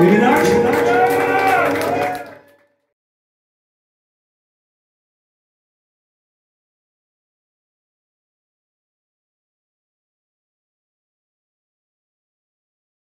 We've been